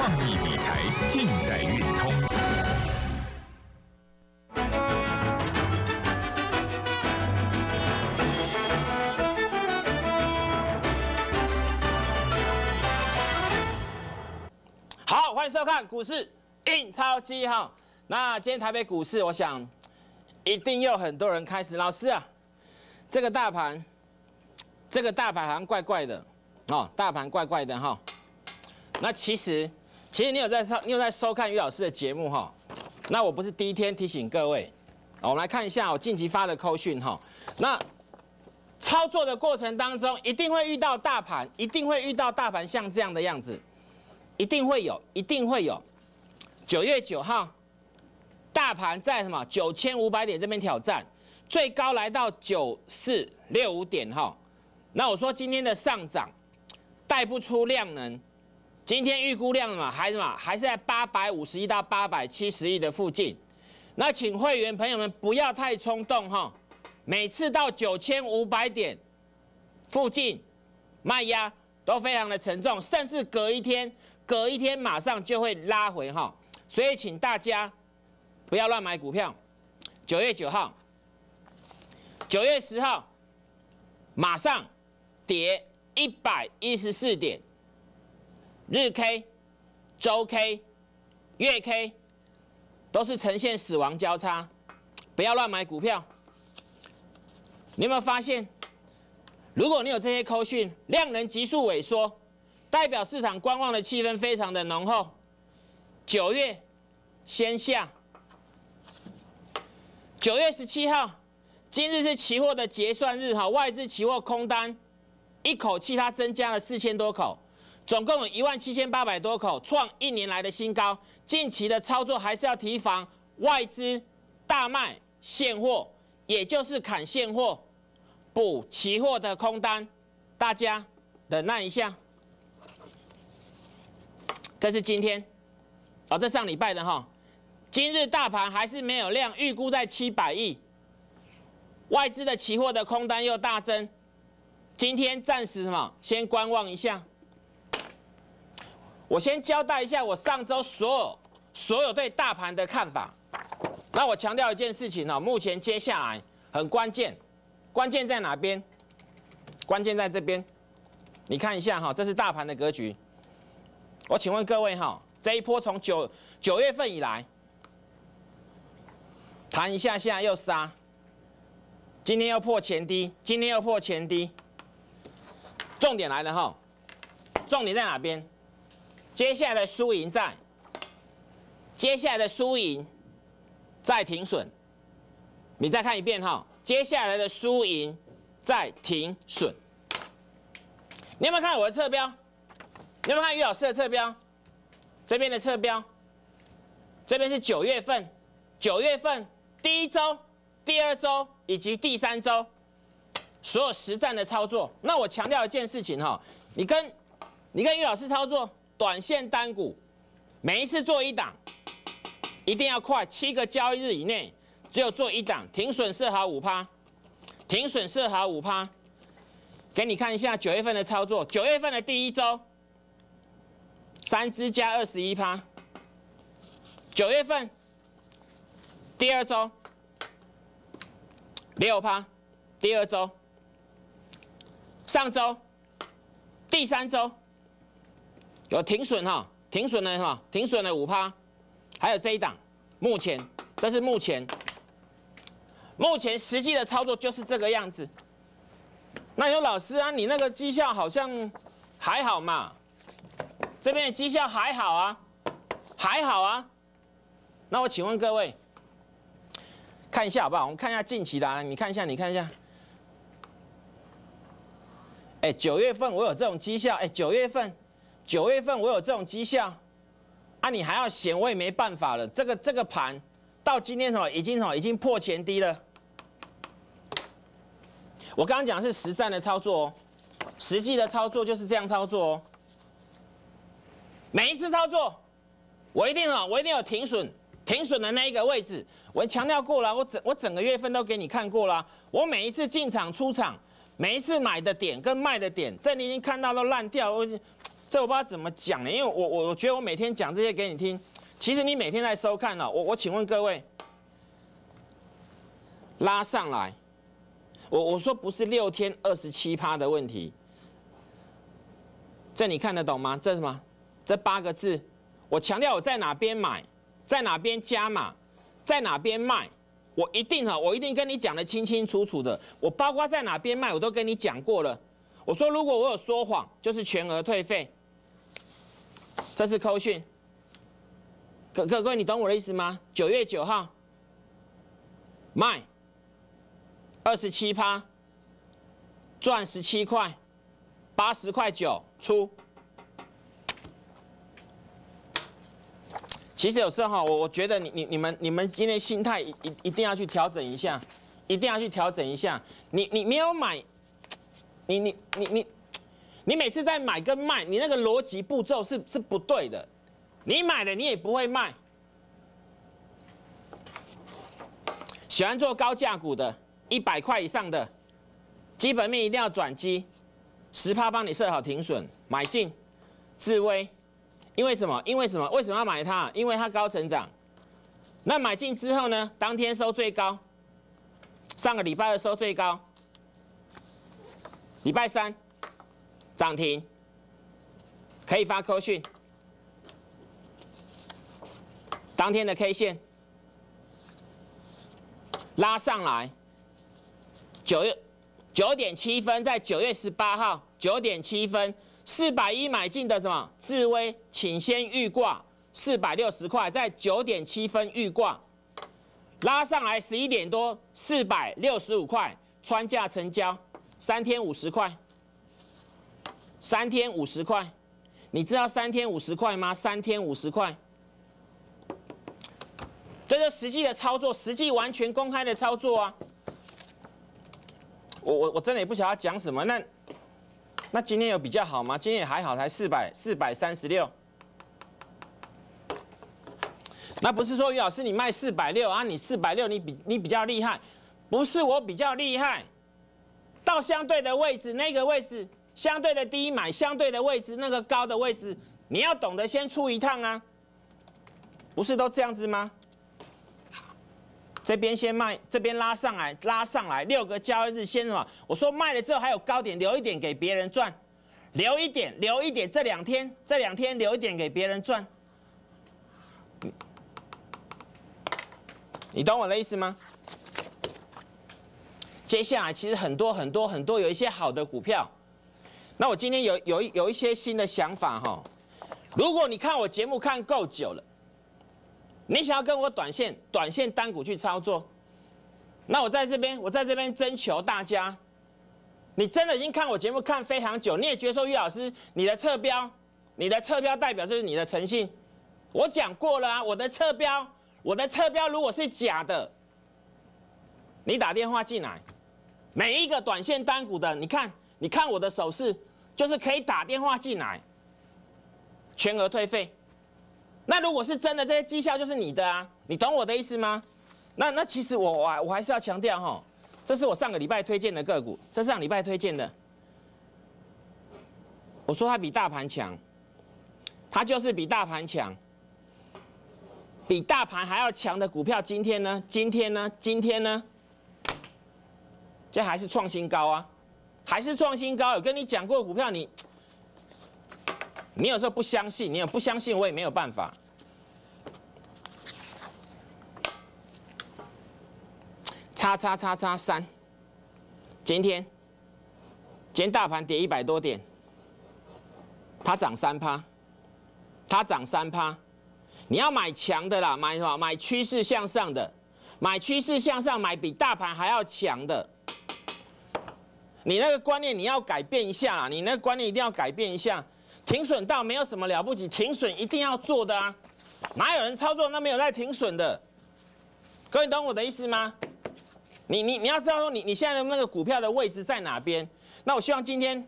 创意理财尽在运通。好，欢迎收看股市印钞机哈。那今天台北股市，我想一定有很多人开始，老师啊，这个大盘，这个大盘好像怪怪的哦，大盘怪怪的哈。那其实，其实你有在收，你有在收看于老师的节目哈。那我不是第一天提醒各位，我们来看一下我近期发的扣讯哈。那操作的过程当中，一定会遇到大盘，一定会遇到大盘像这样的样子。一定会有，一定会有。九月九号，大盘在什么九千五百点这边挑战，最高来到九四六五点哈。那我说今天的上涨带不出量能，今天预估量嘛还是嘛还是在八百五十亿到八百七十亿的附近。那请会员朋友们不要太冲动哈，每次到九千五百点附近卖压都非常的沉重，甚至隔一天。隔一天马上就会拉回哈，所以请大家不要乱买股票。九月九号、九月十号马上跌一百一十四点，日 K、周 K、月 K 都是呈现死亡交叉，不要乱买股票。你有没有发现，如果你有这些扣讯，量能急速萎缩。代表市场观望的气氛非常的浓厚。九月先下，九月十七号，今日是期货的结算日哈，外资期货空单一口气它增加了四千多口，总共有一万七千八百多口，创一年来的新高。近期的操作还是要提防外资大卖现货，也就是砍现货补期货的空单，大家忍耐一下。这是今天，哦，这上礼拜的哈，今日大盘还是没有量，预估在七百亿，外资的期货的空单又大增，今天暂时什么，先观望一下。我先交代一下我上周所有所有对大盘的看法。那我强调一件事情哦，目前接下来很关键，关键在哪边？关键在这边，你看一下哈，这是大盘的格局。我请问各位哈，这一波从九九月份以来，弹一下下又杀，今天又破前低，今天又破前低，重点来了哈，重点在哪边？接下来的输赢在，接下来的输赢在停损，你再看一遍哈，接下来的输赢在停损，你有没有看我的侧标？你有没有看于老师的侧标？这边的侧标，这边是九月份，九月份第一周、第二周以及第三周所有实战的操作。那我强调一件事情哈，你跟你跟于老师操作短线单股，每一次做一档，一定要快，七个交易日以内只有做一档，停损设好五趴，停损设好五趴。给你看一下九月份的操作，九月份的第一周。三只加二十一趴，九月份第二周六趴，第二周上周第三周有停损哈，停损了哈，停损了五趴，还有这一档，目前这是目前目前实际的操作就是这个样子。那有老师啊，你那个绩效好像还好嘛？这边的绩效还好啊，还好啊。那我请问各位，看一下好不好？我们看一下近期的，啊你看一下，你看一下。哎，九月份我有这种绩效，哎，九月份，九月份我有这种绩效，啊，你还要嫌我也没办法了。这个这个盘到今天哦已经哦已经破前低了。我刚刚讲的是实战的操作哦，实际的操作就是这样操作哦。每一次操作，我一定啊，我一定有停损，停损的那一个位置，我强调过了，我整我整个月份都给你看过了。我每一次进场出场，每一次买的点跟卖的点，这你已经看到都烂掉，我这我不知道怎么讲呢，因为我我我觉得我每天讲这些给你听，其实你每天在收看了。我我请问各位，拉上来，我我说不是六天二十七趴的问题，这你看得懂吗？这什么？这八个字，我强调我在哪边买，在哪边加码，在哪边卖。我一定哈，我一定跟你讲的清清楚楚的。我包括在哪边卖，我都跟你讲过了。我说如果我有说谎，就是全额退费。这是扣讯。各各位，你懂我的意思吗？九月九号卖二十七趴，赚十七块，八十块九出。其实有时候哈，我我觉得你你你们你们今天心态一一定要去调整一下，一定要去调整一下。你你没有买，你你你你你每次在买跟卖，你那个逻辑步骤是是不对的。你买了你也不会卖。喜欢做高价股的，一百块以上的，基本面一定要转机，十趴帮你设好停损，买进，自威。因为什么？因为什么？为什么要买它？因为它高成长。那买进之后呢？当天收最高。上个礼拜二收最高。礼拜三涨停，可以发扣讯。当天的 K 线拉上来，九月九点七分，在九月十八号九点七分。四百一买进的什么？智威，请先预挂四百六十块，在九点七分预挂，拉上来十一点多四百六十五块，穿价成交，三天五十块，三天五十块，你知道三天五十块吗？三天五十块，这是实际的操作，实际完全公开的操作啊！我我我真的也不晓得讲什么那。那今天有比较好吗？今天也还好，才四百四百三十六。那不是说于老师你卖四百六啊？你四百六你比你比较厉害，不是我比较厉害。到相对的位置，那个位置相对的低买，相对的位置那个高的位置，你要懂得先出一趟啊。不是都这样子吗？这边先卖，这边拉上来，拉上来，六个交易日先什么？我说卖了之后还有高点，留一点给别人赚，留一点，留一点，这两天，这两天留一点给别人赚。你懂我的意思吗？接下来其实很多很多很多有一些好的股票，那我今天有有有一些新的想法哈。如果你看我节目看够久了。你想要跟我短线、短线单股去操作，那我在这边，我在这边征求大家，你真的已经看我节目看非常久，你也觉得说于老师，你的侧标，你的侧标代表就是你的诚信。我讲过了啊，我的侧标，我的侧标如果是假的，你打电话进来，每一个短线单股的，你看，你看我的手势，就是可以打电话进来，全额退费。那如果是真的，这些绩效就是你的啊，你懂我的意思吗？那那其实我我我还是要强调哈，这是我上个礼拜推荐的个股，这是上礼拜推荐的。我说它比大盘强，它就是比大盘强，比大盘还要强的股票，今天呢？今天呢？今天呢？这还是创新高啊，还是创新高。有跟你讲过股票，你。你有时候不相信，你有不相信，我也没有办法。叉叉叉叉三，今天，今天大盘跌一百多点，它涨三趴，它涨三趴。你要买强的啦，买什么？买趋势向上的，买趋势向上，买比大盘还要强的。你那个观念你要改变一下啦，你那个观念一定要改变一下。停损到没有什么了不起，停损一定要做的啊！哪有人操作那没有在停损的？各位懂我的意思吗？你你你要知道说你你现在的那个股票的位置在哪边？那我希望今天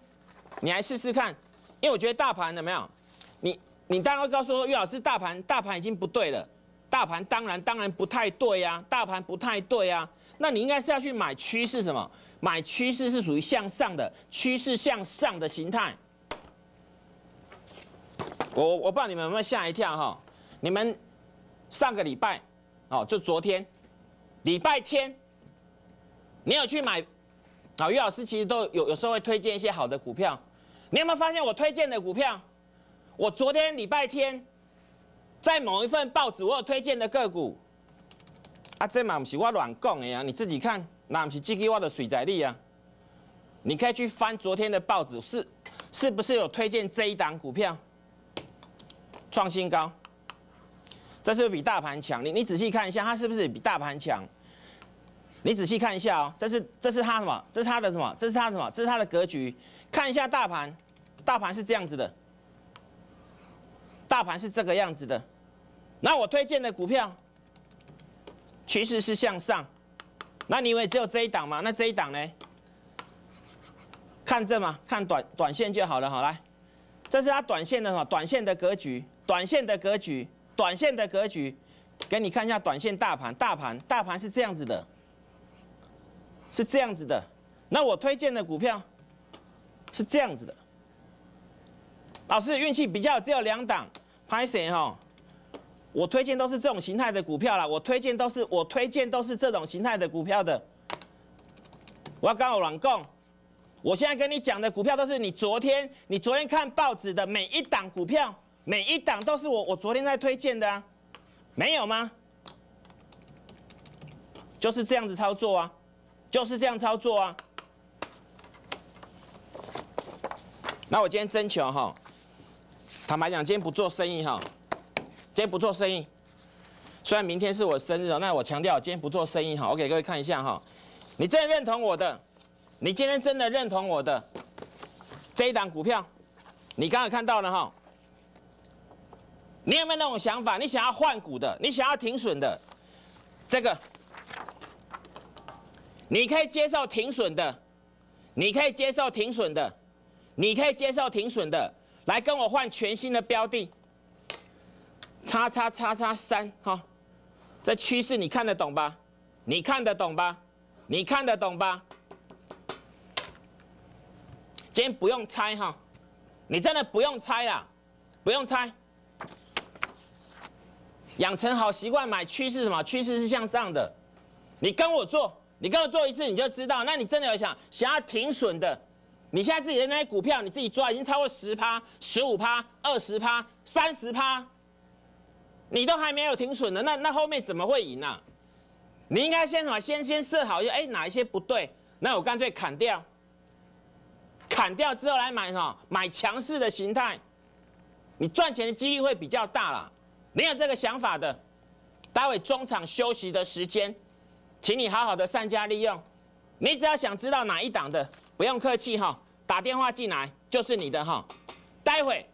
你来试试看，因为我觉得大盘怎么样？你你当然会告诉说，岳老师，大盘大盘已经不对了，大盘当然当然不太对呀，大盘不太对呀。那你应该是要去买趋势什么？买趋势是属于向上的趋势向上的形态。我我不知道你们有没有吓一跳哈？你们上个礼拜哦，就昨天礼拜天，你有去买？啊，于老师其实都有有时候会推荐一些好的股票。你有没有发现我推荐的股票？我昨天礼拜天在某一份报纸，我有推荐的个股。啊，这嘛不是我乱讲的呀，你自己看，那不是基给我的水在力啊。你可以去翻昨天的报纸，是是不是有推荐这一档股票？创新高，这是不是比大盘强？你你仔细看一下，它是不是比大盘强？你仔细看一下哦，这是这是它什么？这是它的什么？这是它的什么？这是它的格局。看一下大盘，大盘是这样子的，大盘是这个样子的。那我推荐的股票趋势是向上，那你以为只有这一档吗？那这一档呢？看这嘛，看短短线就好了。好来，这是它短线的哈？短线的格局。短线的格局，短线的格局，给你看一下短线大盘，大盘，大盘是这样子的，是这样子的。那我推荐的股票是这样子的。老师运气比较只有两档，拍谁哈？我推荐都是这种形态的股票啦，我推荐都是我推荐都是这种形态的股票的。我要刚好软供，我现在跟你讲的股票都是你昨天你昨天看报纸的每一档股票。每一档都是我我昨天在推荐的啊，没有吗？就是这样子操作啊，就是这样操作啊。那我今天征求哈，坦白讲，今天不做生意哈，今天不做生意。虽然明天是我生日哦，那我强调今天不做生意哈。我给各位看一下哈，你真的认同我的？你今天真的认同我的这一档股票？你刚刚看到了哈。你有没有那种想法？你想要换股的，你想要停损的，这个你可以接受停损的，你可以接受停损的，你可以接受停损的，来跟我换全新的标的，叉叉叉叉三哈，这趋势你看得懂吧？你看得懂吧？你看得懂吧？今天不用猜哈，你真的不用猜啦，不用猜。养成好习惯，买趋势什么？趋势是向上的。你跟我做，你跟我做一次，你就知道。那你真的有想想要停损的？你现在自己的那些股票，你自己抓，已经超过十趴、十五趴、二十趴、三十趴，你都还没有停损的，那那后面怎么会赢呢？你应该先什么？先先设好一下，哎，哪一些不对？那我干脆砍掉，砍掉之后来买什么？买强势的形态，你赚钱的几率会比较大啦。你有这个想法的，待会中场休息的时间，请你好好的善加利用。你只要想知道哪一档的，不用客气哈，打电话进来就是你的哈。待会，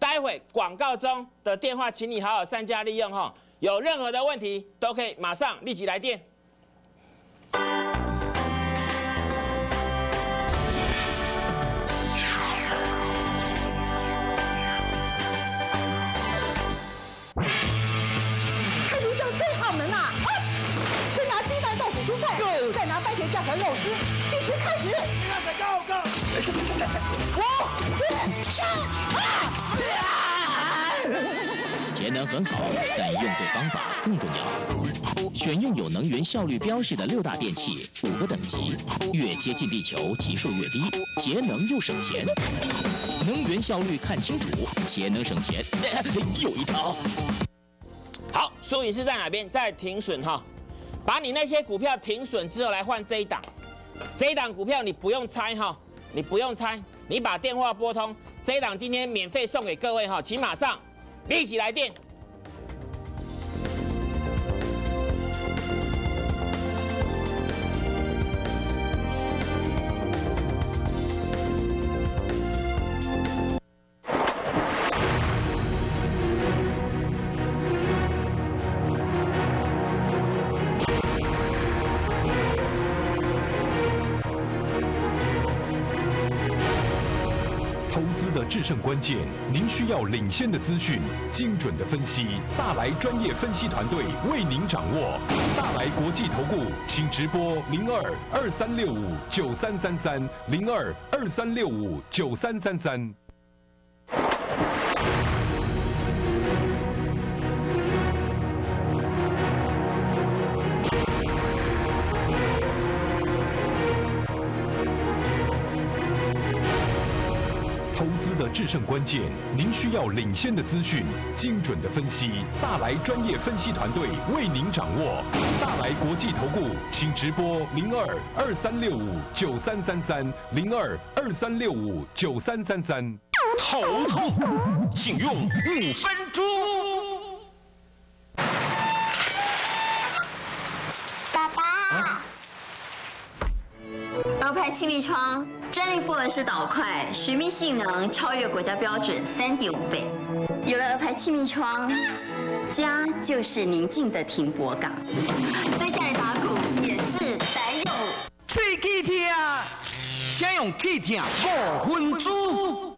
待会广告中的电话，请你好好善加利用哈。有任何的问题都可以马上立即来电。番茄酱和肉丝计时开始。五、四、三、二。节能很好，但用对方法更重要。选用有能源效率标识的六大电器，五个等级，越接近地球级数越低，节能又省钱。能源效率看清楚，节能省钱，有一套。好，输赢是在哪边？在停损哈。把你那些股票停损之后来换这一档，这一档股票你不用猜哈，你不用猜，你把电话拨通，这一档今天免费送给各位哈，请马上立即来电。胜关键，您需要领先的资讯，精准的分析。大来专业分析团队为您掌握。大来国际投顾，请直播零二二三六五九三三三零二二三六五九三三三。的制胜关键，您需要领先的资讯，精准的分析，大来专业分析团队为您掌握。大来国际投顾，请直播零二二三六五九三三三零二二三六五九三三三。头痛，请用五分钟。气密窗专利复合式导块，水密性能超越国家标准三点五倍。有了鹅牌气密窗，家就是宁静的停泊港。在家里打鼓也是得有。吹气听，先用气听五分钟。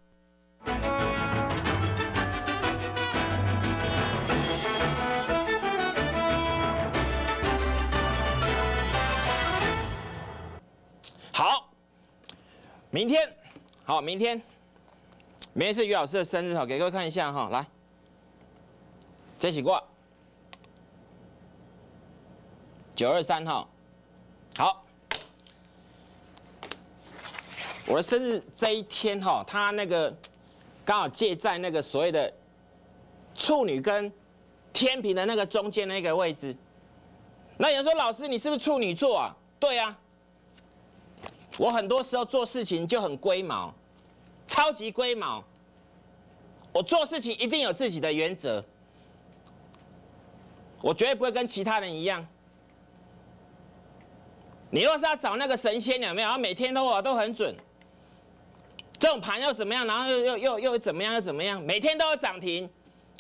明天，好，明天，明天是于老师的生日哈，给各位看一下哈，来，这起卦，九二三号，好，我的生日这一天哈，他那个刚好借在那个所谓的处女跟天平的那个中间那个位置。那有人说，老师你是不是处女座啊？对啊。我很多时候做事情就很龟毛，超级龟毛。我做事情一定有自己的原则，我绝对不会跟其他人一样。你若是要找那个神仙，有没有？每天都都很准，这种盘又怎么样？然后又又又又怎么样？又怎么样？每天都有涨停，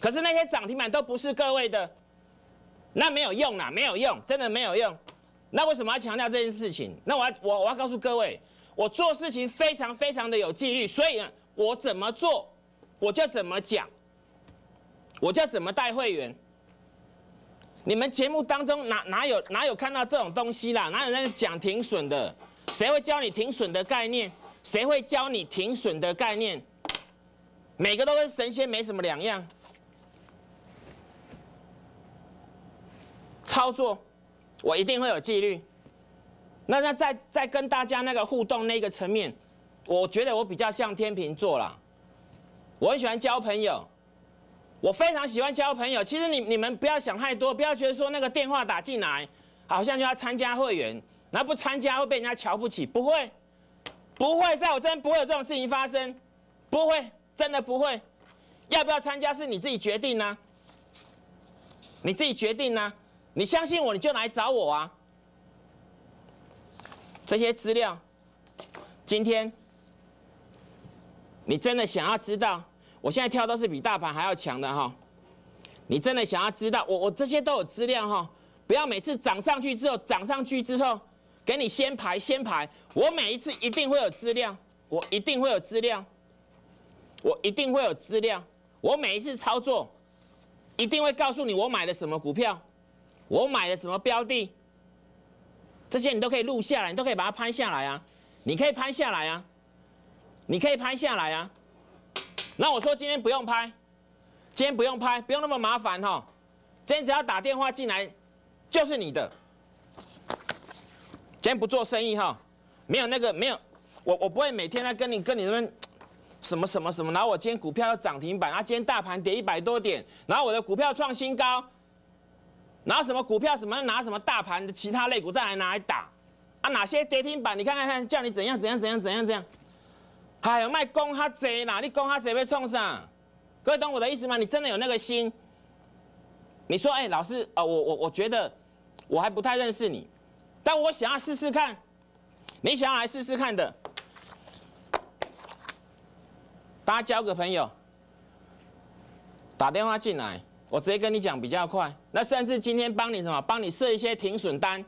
可是那些涨停板都不是各位的，那没有用啦，没有用，真的没有用。那为什么要强调这件事情？那我要我我要告诉各位，我做事情非常非常的有纪律，所以呢，我怎么做，我就怎么讲，我就怎么带会员。你们节目当中哪哪有哪有看到这种东西啦？哪有人讲停损的？谁会教你停损的概念？谁会教你停损的概念？每个都跟神仙没什么两样。操作，我一定会有纪律。那那在在跟大家那个互动那个层面，我觉得我比较像天秤座啦。我很喜欢交朋友，我非常喜欢交朋友。其实你你们不要想太多，不要觉得说那个电话打进来，好像就要参加会员，然后不参加会被人家瞧不起。不会，不会，在我这边不会有这种事情发生，不会，真的不会。要不要参加是你自己决定呢？你自己决定呢？你相信我，你就来找我啊！这些资料，今天你真的想要知道，我现在跳都是比大盘还要强的哈。你真的想要知道，我我这些都有资料哈。不要每次涨上去之后，涨上去之后，给你先排先排。我每一次一定会有资料，我一定会有资料，我一定会有资料。我每一次操作，一定会告诉你我买的什么股票。我买了什么标的？这些你都可以录下来，你都可以把它拍下来啊！你可以拍下来啊！你可以拍下来啊！那我说今天不用拍，今天不用拍，不用那么麻烦哈。今天只要打电话进来，就是你的。今天不做生意哈，没有那个没有，我我不会每天来跟你跟你们什么什么什么，然后我今天股票要涨停板，然后今天大盘跌一百多点，然后我的股票创新高。拿什么股票？什么拿什么大盘的其他类股再来拿来打？啊，哪些跌停板？你看看看，叫你怎样怎样怎样怎样怎样？哎呦，卖攻哈贼啦！你攻哈贼被冲上？各位懂我的意思吗？你真的有那个心？你说，哎，老师，啊，我我我觉得我还不太认识你，但我想要试试看。你想要来试试看的，大家交个朋友，打电话进来。我直接跟你讲比较快，那甚至今天帮你什么？帮你设一些停损单。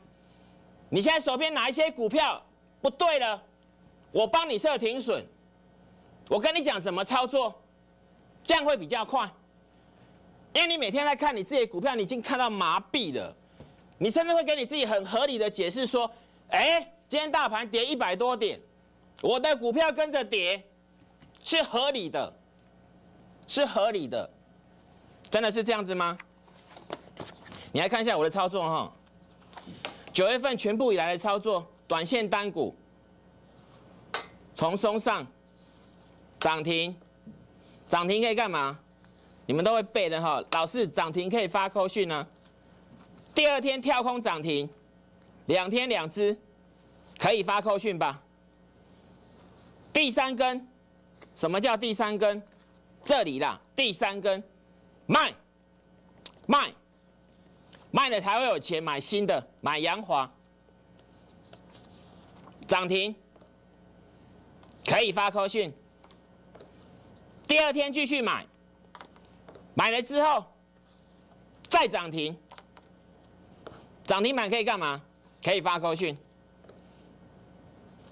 你现在手边哪一些股票不对了？我帮你设停损。我跟你讲怎么操作，这样会比较快。因为你每天在看你自己的股票，你已经看到麻痹了。你甚至会给你自己很合理的解释说：，哎，今天大盘跌一百多点，我的股票跟着跌，是合理的，是合理的。真的是这样子吗？你来看一下我的操作哈。九月份全部以来的操作，短线单股，从松上涨停涨停可以干嘛？你们都会背的哈。老师，涨停可以发扣讯呢。第二天跳空涨停，两天两只，可以发扣讯吧？第三根，什么叫第三根？这里啦，第三根，卖，卖，卖了才会有钱买新的，买洋华，涨停，可以发扣讯。第二天继续买，买了之后再涨停，涨停板可以干嘛？可以发扣讯。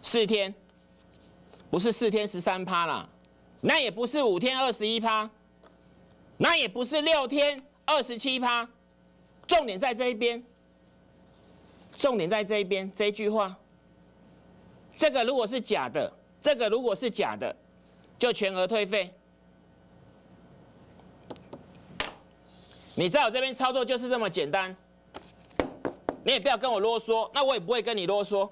四天，不是四天十三趴啦，那也不是五天二十一趴，那也不是六天二十七趴，重点在这一边，重点在这一边这一句话，这个如果是假的，这个如果是假的，就全额退费。你在我这边操作就是这么简单，你也不要跟我啰嗦，那我也不会跟你啰嗦。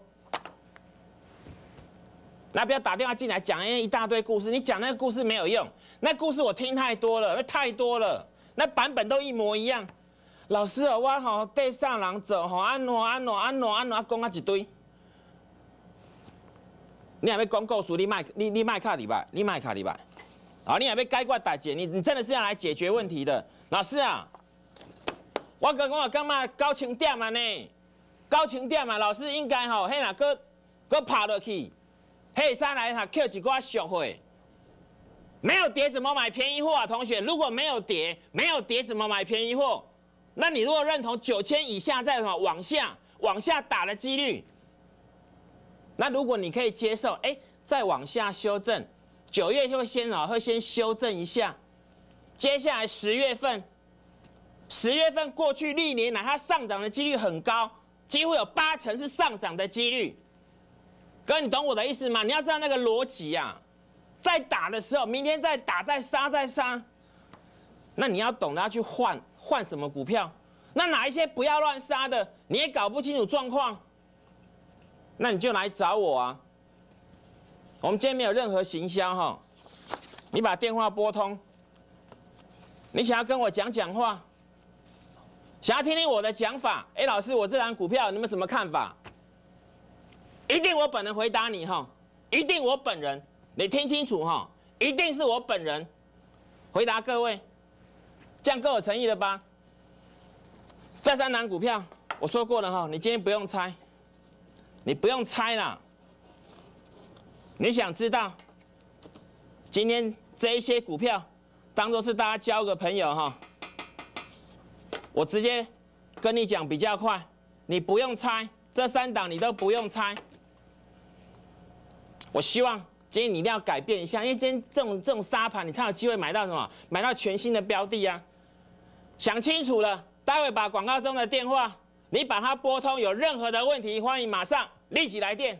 那不要打电话进来讲一大堆故事，你讲那个故事没有用，那故事我听太多了，那太多了，那版本都一模一样。老师啊，我吼对上人走吼，安怎安怎安怎安怎讲啊一堆。你还要讲故事，你卖你你卖卡里吧，你卖卡里吧。啊，你还要解决大姐，你你真的是要来解决问题的。老师啊，我刚刚感觉高清点啊呢，高清点啊，老师应该吼，嘿哪个个爬落去，嘿上来哈扣几寡小会，没有跌怎么买便宜货啊？同学，如果没有跌，没有跌怎么买便宜货？那你如果认同九千以下再什么往下往下打的几率，那如果你可以接受，哎，再往下修正，九月就会先啊会先修正一下。接下来十月份，十月份过去历年来它上涨的几率很高，几乎有八成是上涨的几率。哥，你懂我的意思吗？你要知道那个逻辑呀，在打的时候，明天再打再杀再杀，那你要懂得要去换换什么股票，那哪一些不要乱杀的，你也搞不清楚状况，那你就来找我啊。我们今天没有任何行销哈，你把电话拨通。你想要跟我讲讲话，想要听听我的讲法？哎，老师，我这张股票你们什么看法？一定我本人回答你哈，一定我本人，你听清楚哈，一定是我本人回答各位，这样够有诚意了吧？这三档股票我说过了哈，你今天不用猜，你不用猜啦。你想知道今天这一些股票？当做是大家交个朋友哈，我直接跟你讲比较快，你不用猜，这三档你都不用猜。我希望今天你一定要改变一下，因为今天这种这种沙盘，你才有机会买到什么？买到全新的标的啊！想清楚了，待会把广告中的电话你把它拨通，有任何的问题，欢迎马上立即来电。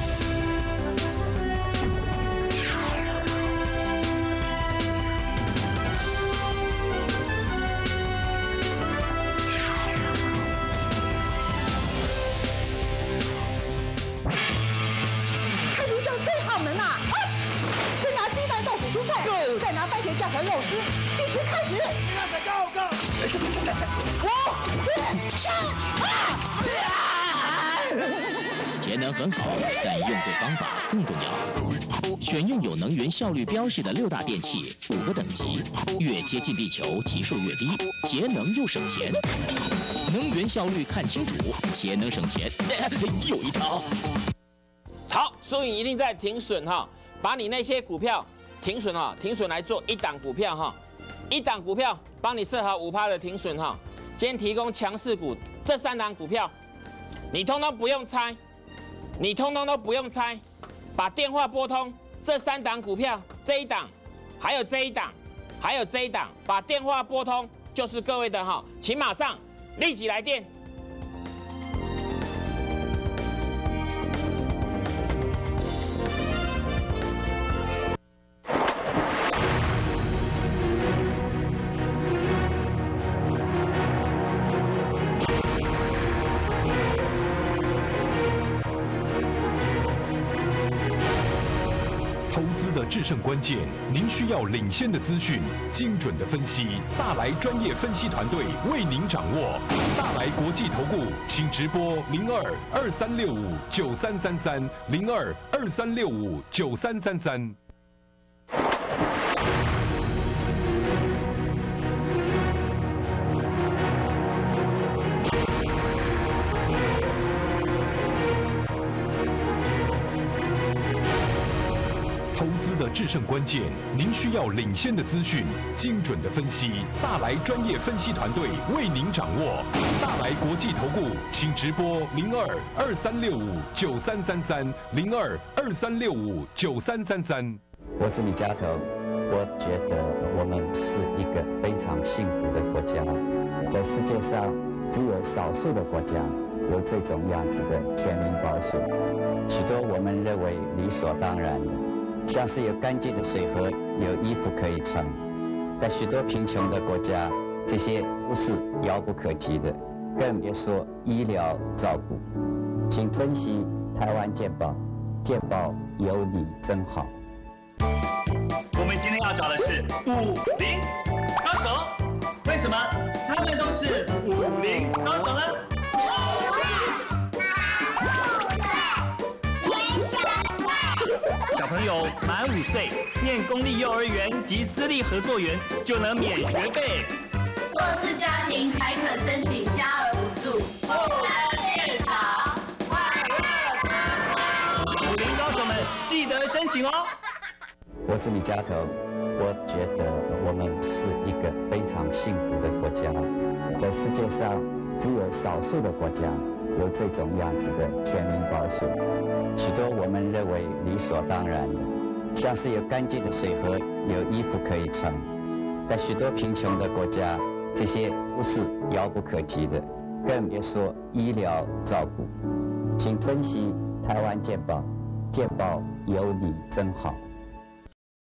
蔬菜，再拿番茄酱和肉丝，计时开始。五、四、三、二。节能很好，但用对方法更重要。选用有能源效率标识的六大电器，五个等级，越接近地球级数越低，节能又省钱。能源效率看清楚，节能省钱，有一套。好，输赢一定在停损哈，把你那些股票停损哈，停损来做一档股票哈，一档股票帮你设好五趴的停损哈。今天提供强势股这三档股票，你通通不用猜，你通通都不用猜，把电话拨通，这三档股票，这一档，还有这一档，还有这一档，把电话拨通就是各位的哈，请马上立即来电。制胜关键，您需要领先的资讯、精准的分析。大来专业分析团队为您掌握。大来国际投顾，请直播零二二三六五九三三三零二二三六五九三三三。的制胜关键，您需要领先的资讯、精准的分析。大来专业分析团队为您掌握。大来国际投顾，请直播零二二三六五九三三三零二二三六五九三三三。我是李家头，我觉得我们是一个非常幸福的国家，在世界上只有少数的国家有这种样子的全民保险，许多我们认为理所当然的，像是有干净的水喝、有衣服可以穿，在许多贫穷的国家，这些都是遥不可及的，更别说医疗照顾。请珍惜台湾健保，健保有你真好。我们今天要找的是武林高手，为什么他们都是武林高手呢？朋友满五岁，念公立幼儿园及私立合作园就能免学费。弱势家庭还可申请家儿补助。不能变少，快乐生活。武林高手们记得申请哦。我是李家头，我觉得我们是一个非常幸福的国家，在世界上只有少数的国家有这种样子的全民保险，许多我们认为理所当然的，像是有干净的水喝、有衣服可以穿，在许多贫穷的国家，这些都是遥不可及的，更别说医疗照顾。请珍惜台湾健保，健保有你真好。